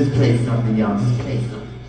No, just, just play something else. Play something.